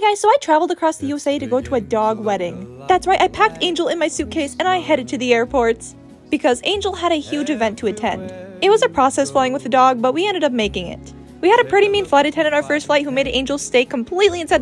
Hey guys, so I traveled across the USA to go to a dog wedding. That's right, I packed Angel in my suitcase and I headed to the airport. Because Angel had a huge event to attend. It was a process flying with the dog, but we ended up making it. We had a pretty mean flight attendant our first flight who made Angel stay completely inside